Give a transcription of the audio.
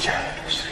James.